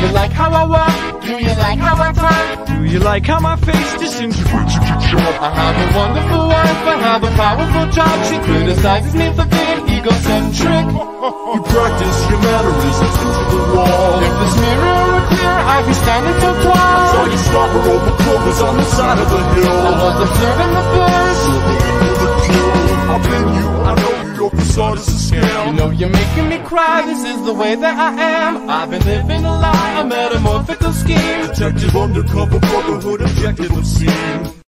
you like how I walk? Do you like how I talk? Do you like how my face disintegrates you chop? I have a wonderful wife, I have a powerful job. She criticizes me for being egocentric. You practice your mannerisms into the wall. If this mirror were clear, I'd be standing so tall. Saw you stop her over clovers on the side of the hill. I was in the bush. I've been you, I know you, your facade is a scam. You know you're making me cry, this is the way that I am. I've been living a scheme. Detective undercover brotherhood objective obscene.